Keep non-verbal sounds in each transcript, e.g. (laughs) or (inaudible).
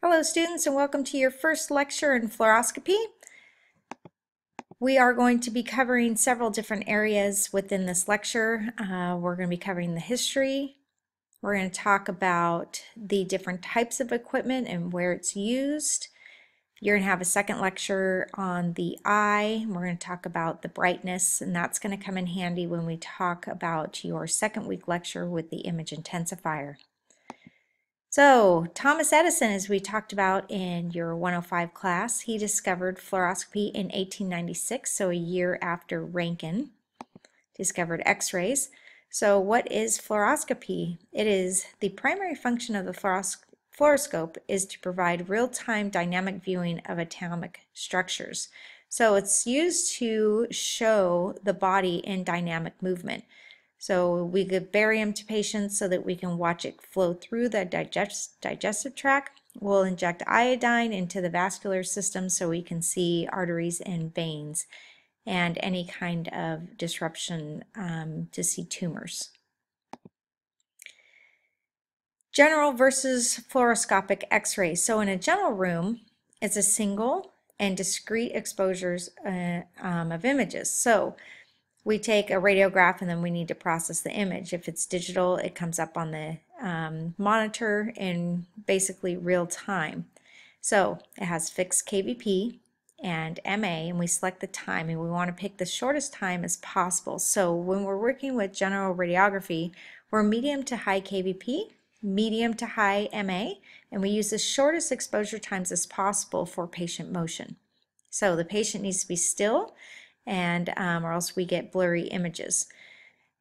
Hello students and welcome to your first lecture in fluoroscopy. We are going to be covering several different areas within this lecture. Uh, we're going to be covering the history. We're going to talk about the different types of equipment and where it's used. You're going to have a second lecture on the eye. We're going to talk about the brightness and that's going to come in handy when we talk about your second week lecture with the image intensifier. So, Thomas Edison, as we talked about in your 105 class, he discovered fluoroscopy in 1896, so a year after Roentgen discovered X-rays. So what is fluoroscopy? It is the primary function of the fluoroscope is to provide real-time dynamic viewing of atomic structures. So it's used to show the body in dynamic movement. So we give barium to patients so that we can watch it flow through the digest, digestive tract. We'll inject iodine into the vascular system so we can see arteries and veins and any kind of disruption um, to see tumors. General versus fluoroscopic x-ray. So in a general room, it's a single and discrete exposures uh, um, of images. So we take a radiograph and then we need to process the image. If it's digital, it comes up on the um, monitor in basically real time. So it has fixed KVP and MA and we select the time and we want to pick the shortest time as possible. So when we're working with general radiography, we're medium to high KVP, medium to high MA, and we use the shortest exposure times as possible for patient motion. So the patient needs to be still and um, or else we get blurry images.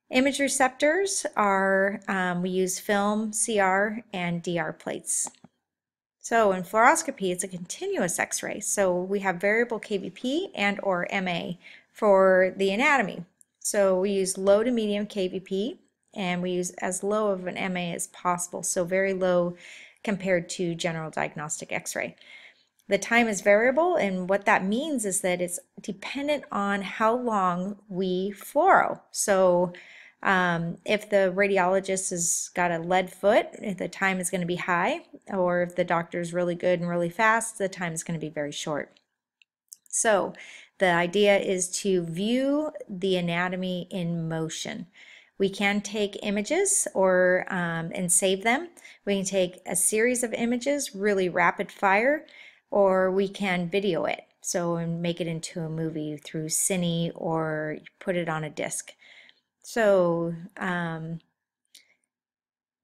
Image receptors are, um, we use film, CR, and DR plates. So in fluoroscopy, it's a continuous x-ray. So we have variable KVP and or MA for the anatomy. So we use low to medium KVP and we use as low of an MA as possible. So very low compared to general diagnostic x-ray. The time is variable, and what that means is that it's dependent on how long we fluoro. So um, if the radiologist has got a lead foot, the time is going to be high, or if the doctor is really good and really fast, the time is going to be very short. So the idea is to view the anatomy in motion. We can take images or um, and save them. We can take a series of images, really rapid fire, or we can video it. So and make it into a movie through Cine or put it on a disc. So um,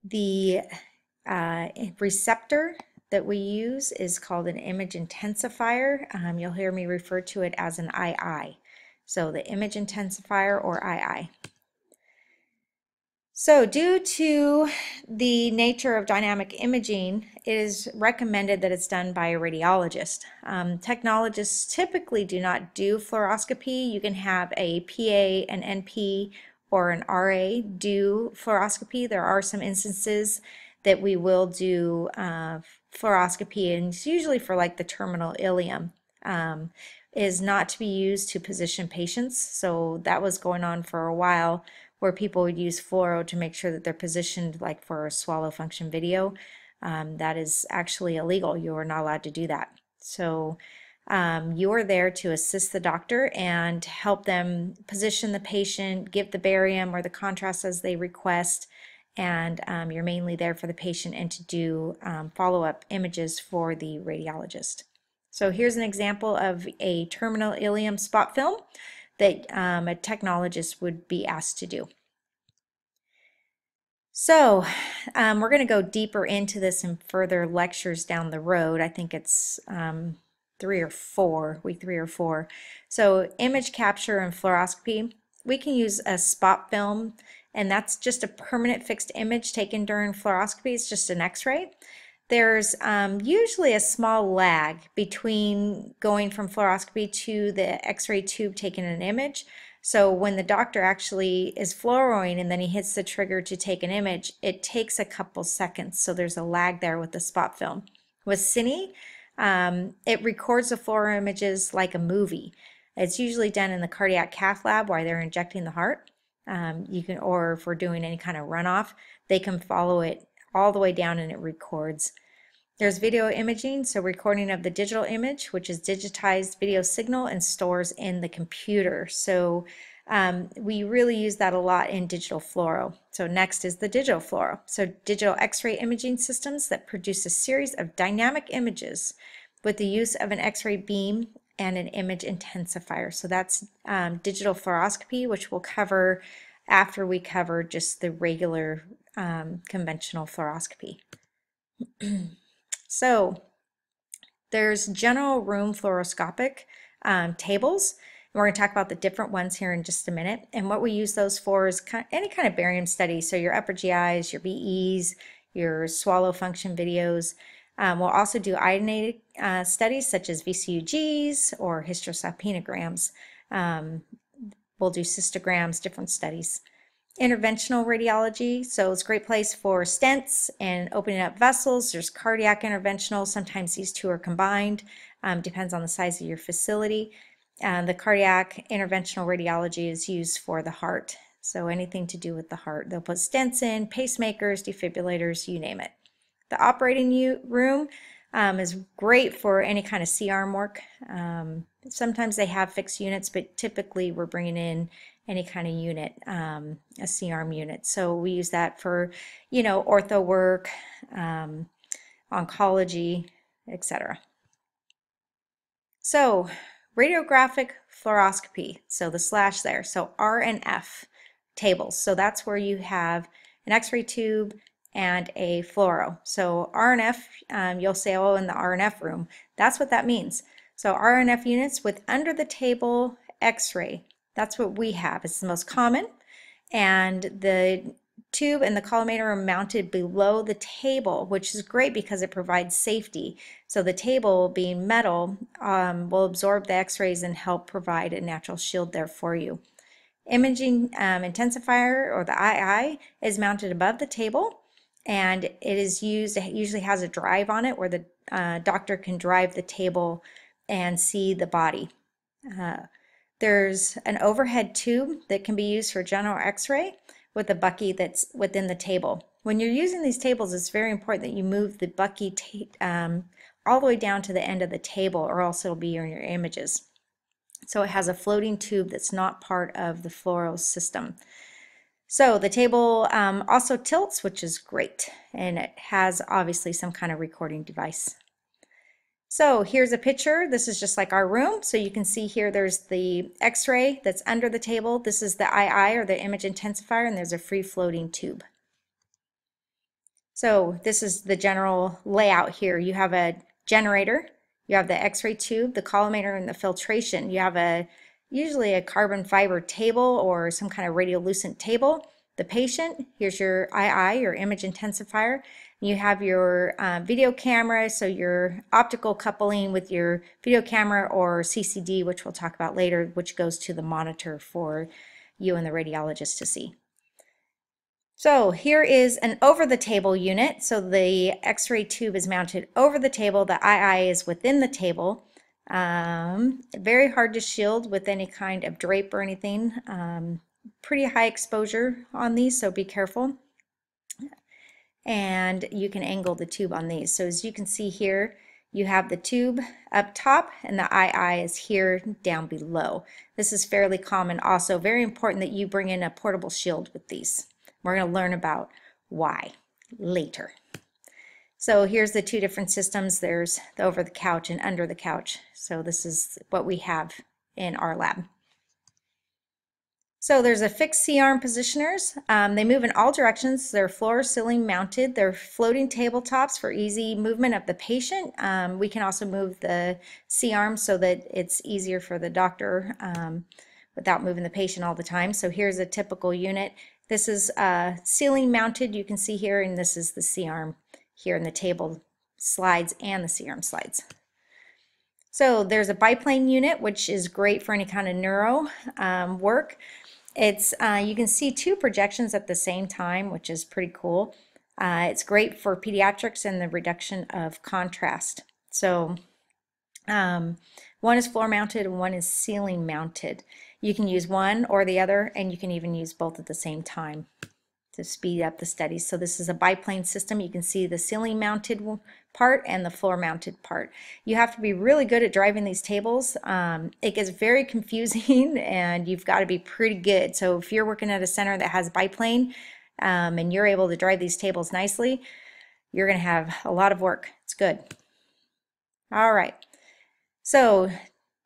the uh, receptor that we use is called an image intensifier. Um, you'll hear me refer to it as an II. So the image intensifier or II. So due to the nature of dynamic imaging, it is recommended that it's done by a radiologist. Um, technologists typically do not do fluoroscopy. You can have a PA, an NP, or an RA do fluoroscopy. There are some instances that we will do uh, fluoroscopy, and it's usually for like the terminal ileum. Um, is not to be used to position patients. So that was going on for a while where people would use fluoro to make sure that they're positioned like for a swallow function video. Um, that is actually illegal. You are not allowed to do that. So um, you're there to assist the doctor and help them position the patient, give the barium or the contrast as they request, and um, you're mainly there for the patient and to do um, follow-up images for the radiologist. So here's an example of a terminal ileum spot film that um, a technologist would be asked to do. So um, we're going to go deeper into this in further lectures down the road. I think it's um, three or four, week three or four. So image capture and fluoroscopy, we can use a spot film and that's just a permanent fixed image taken during fluoroscopy. It's just an x-ray there's um, usually a small lag between going from fluoroscopy to the x-ray tube taking an image. So when the doctor actually is fluoroing and then he hits the trigger to take an image, it takes a couple seconds. So there's a lag there with the spot film. With Cine, um, it records the fluoro images like a movie. It's usually done in the cardiac cath lab while they're injecting the heart. Um, you can, or if we're doing any kind of runoff, they can follow it all the way down and it records. There's video imaging, so recording of the digital image, which is digitized video signal and stores in the computer. So um, we really use that a lot in digital fluoro. So next is the digital fluoro. So digital X-ray imaging systems that produce a series of dynamic images with the use of an X-ray beam and an image intensifier. So that's um, digital fluoroscopy, which we'll cover after we cover just the regular um, conventional fluoroscopy. (clears throat) so there's general room fluoroscopic um, tables. And we're going to talk about the different ones here in just a minute. And what we use those for is kind of, any kind of barium study. So your upper GIs, your BEs, your swallow function videos. Um, we'll also do iodinated uh, studies such as VCUGs or hysterosalpingograms. Um, we'll do cystograms, different studies. Interventional radiology, so it's a great place for stents and opening up vessels. There's cardiac interventional, sometimes these two are combined, um, depends on the size of your facility. And the cardiac interventional radiology is used for the heart, so anything to do with the heart. They'll put stents in, pacemakers, defibrillators, you name it. The operating room um, is great for any kind of C-arm work. Um, sometimes they have fixed units, but typically we're bringing in any kind of unit, um, a C-arm unit. So we use that for, you know, ortho work, um, oncology, etc. So radiographic fluoroscopy, so the slash there, so R and F tables. So that's where you have an X-ray tube and a fluoro. So R RNF, um, you'll say, oh, in the RNF room. That's what that means. So RNF units with under the table X-ray. That's what we have. It's the most common. And the tube and the collimator are mounted below the table, which is great because it provides safety. So the table, being metal, um, will absorb the x-rays and help provide a natural shield there for you. Imaging um, intensifier, or the II, is mounted above the table and it is used, it usually has a drive on it where the uh, doctor can drive the table and see the body. Uh, there's an overhead tube that can be used for general x-ray with a bucky that's within the table. When you're using these tables, it's very important that you move the bucky um, all the way down to the end of the table or else it'll be in your images. So it has a floating tube that's not part of the fluoro system. So the table um, also tilts, which is great, and it has obviously some kind of recording device. So here's a picture. This is just like our room. So you can see here there's the x-ray that's under the table. This is the II or the image intensifier and there's a free floating tube. So this is the general layout here. You have a generator, you have the x-ray tube, the collimator, and the filtration. You have a usually a carbon fiber table or some kind of radiolucent table. The patient, here's your II, your image intensifier, you have your uh, video camera, so your optical coupling with your video camera or CCD, which we'll talk about later, which goes to the monitor for you and the radiologist to see. So here is an over-the-table unit. So the x-ray tube is mounted over the table. The II is within the table. Um, very hard to shield with any kind of drape or anything. Um, pretty high exposure on these, so be careful and you can angle the tube on these. So as you can see here, you have the tube up top and the II is here down below. This is fairly common also. Very important that you bring in a portable shield with these. We're going to learn about why later. So here's the two different systems. There's the over the couch and under the couch. So this is what we have in our lab. So there's a fixed C-arm positioners. Um, they move in all directions. They're floor ceiling mounted. They're floating tabletops for easy movement of the patient. Um, we can also move the C-arm so that it's easier for the doctor um, without moving the patient all the time. So here's a typical unit. This is uh, ceiling mounted, you can see here, and this is the C-arm here in the table slides and the C-arm slides. So there's a biplane unit, which is great for any kind of neuro um, work. It's uh, You can see two projections at the same time, which is pretty cool. Uh, it's great for pediatrics and the reduction of contrast. So um, one is floor mounted and one is ceiling mounted. You can use one or the other and you can even use both at the same time. To speed up the studies. So this is a biplane system. You can see the ceiling mounted part and the floor mounted part. You have to be really good at driving these tables. Um, it gets very (laughs) confusing and you've got to be pretty good. So if you're working at a center that has biplane um, and you're able to drive these tables nicely, you're going to have a lot of work. It's good. All right. So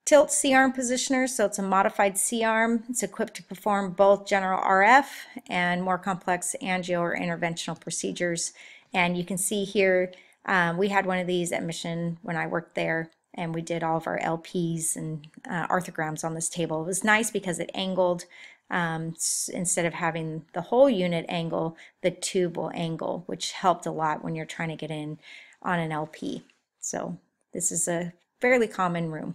tilt C-arm positioner, so it's a modified C-arm. It's equipped to perform both general RF and more complex angio or interventional procedures. And you can see here, um, we had one of these at Mission when I worked there, and we did all of our LPs and uh, arthrograms on this table. It was nice because it angled, um, instead of having the whole unit angle, the tube will angle, which helped a lot when you're trying to get in on an LP. So this is a fairly common room.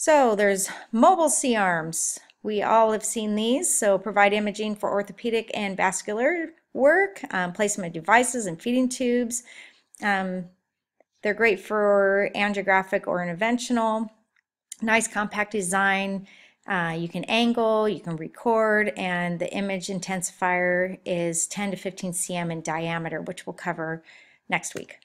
So there's mobile C-arms. We all have seen these. So provide imaging for orthopedic and vascular work, um, placement of devices and feeding tubes. Um, they're great for angiographic or interventional. Nice compact design. Uh, you can angle, you can record, and the image intensifier is 10 to 15 cm in diameter, which we'll cover next week.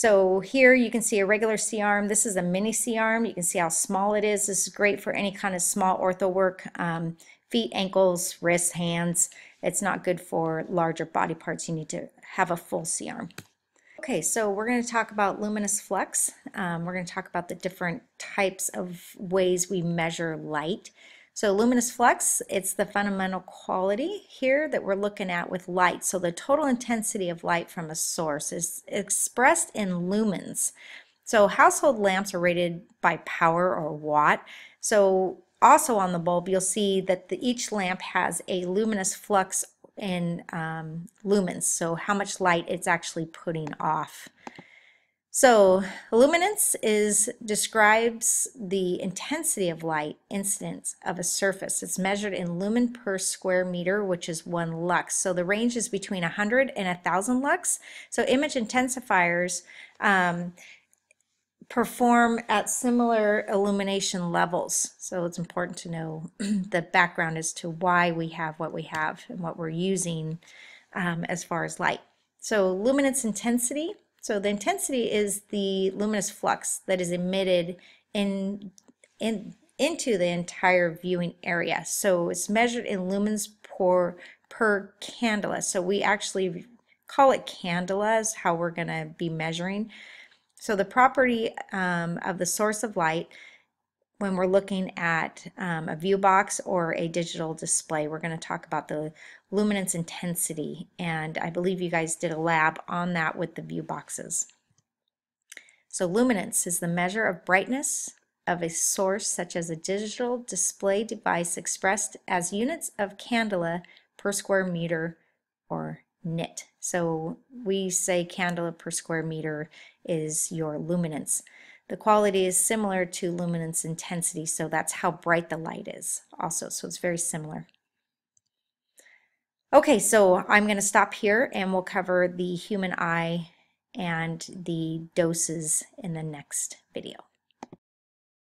So here you can see a regular C-arm. This is a mini C-arm. You can see how small it is. This is great for any kind of small ortho work, um, feet, ankles, wrists, hands. It's not good for larger body parts. You need to have a full C-arm. Okay, so we're going to talk about luminous flux. Um, we're going to talk about the different types of ways we measure light. So luminous flux, it's the fundamental quality here that we're looking at with light. So the total intensity of light from a source is expressed in lumens. So household lamps are rated by power or watt. So also on the bulb, you'll see that the, each lamp has a luminous flux in um, lumens, so how much light it's actually putting off. So luminance is describes the intensity of light incidence of a surface. It's measured in lumen per square meter, which is one lux. So the range is between 100 and 1,000 lux. So image intensifiers um, perform at similar illumination levels. So it's important to know (clears throat) the background as to why we have what we have and what we're using um, as far as light. So luminance intensity so the intensity is the luminous flux that is emitted in, in, into the entire viewing area. So it's measured in lumens per, per candela. So we actually call it candela is how we're going to be measuring. So the property um, of the source of light when we're looking at um, a view box or a digital display. We're going to talk about the luminance intensity, and I believe you guys did a lab on that with the view boxes. So luminance is the measure of brightness of a source such as a digital display device expressed as units of candela per square meter or nit. So we say candela per square meter is your luminance. The quality is similar to luminance intensity, so that's how bright the light is also, so it's very similar. Okay, so I'm going to stop here and we'll cover the human eye and the doses in the next video.